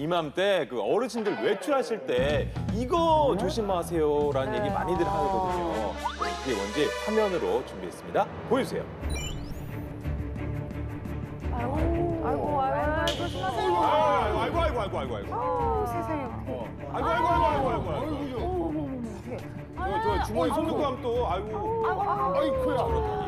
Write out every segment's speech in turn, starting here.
이맘때 그 어르신들 외출하실 때 이거 조심하세요라는 얘기 많이들 하거든요. 그게 뭔지 화면으로 준비했습니다. 보여주세요. 아이고, 아이고, 아이고, 조심하세요. 아이고 아이고 아이고 아이고 아이고. 아우, 세상에. 어떡해. 아이고 아이고 아이고 아이고 아이고. 아이고. 저, 저 주머니 손 넣고 하면 또 아이고. 아이고, 아이고야.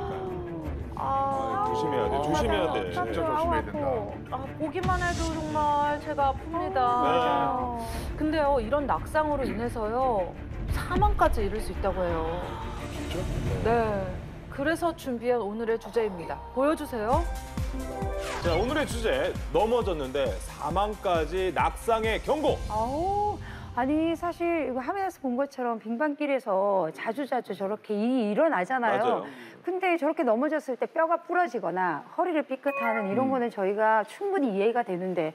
아, 조심해야 돼, 조심해야 돼. 진짜 진짜 조심해야 된다. 아, 보기만 해도 정말 제가 아픕니다. 네. 근데요, 이런 낙상으로 인해서요, 사망까지 이를 수 있다고 해요. 네. 그래서 준비한 오늘의 주제입니다. 보여주세요. 자 오늘의 주제 넘어졌는데 사망까지 낙상의 경고. 아우, 아니 사실 이거 화면에서 본 것처럼 빙판길에서 자주자주 저렇게 일이 일어나잖아요. 맞아요. 근데 저렇게 넘어졌을 때 뼈가 부러지거나 허리를 삐끗하는 이런 거는 저희가 충분히 이해가 되는데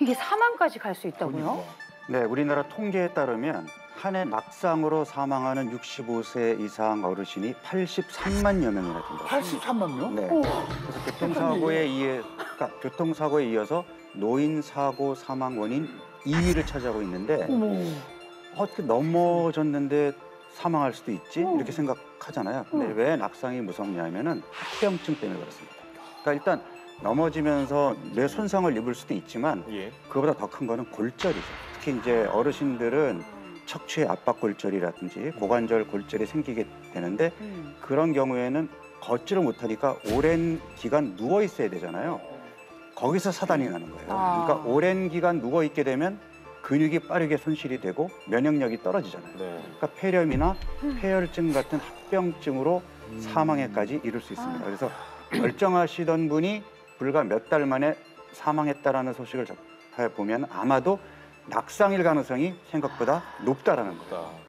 이게 사망까지 갈 수 있다고요? 네, 우리나라 통계에 따르면 한 해 낙상으로 사망하는 65세 이상 어르신이 83만여 명이나 된다. 83만 명? 네. 그래서 교통사고에 의해 그러니까 교통사고에 이어서 노인 사고 사망 원인 2위를 차지하고 있는데 어떻게 넘어졌는데 사망할 수도 있지 이렇게 생각하잖아요. 근데 왜 낙상이 무섭냐면은 합병증 때문에 그렇습니다. 그러니까 일단 넘어지면서 뇌 손상을 입을 수도 있지만 예. 그거보다 더 큰 거는 골절이죠. 특히 이제 어르신들은 척추의 압박 골절이라든지 고관절 골절이 생기게 되는데 음. 그런 경우에는 걷지를 못하니까 오랜 기간 누워 있어야 되잖아요. 거기서 사단이 나는 거예요. 아. 그러니까 오랜 기간 누워 있게 되면 근육이 빠르게 손실이 되고 면역력이 떨어지잖아요. 네. 그러니까 폐렴이나 폐혈증 같은 합병증으로 사망에까지 이를 수 있습니다. 그래서 멀쩡하시던 분이 불과 몇 달 만에 사망했다라는 소식을 접해 보면 아마도 낙상일 가능성이 생각보다 높다라는 거예요.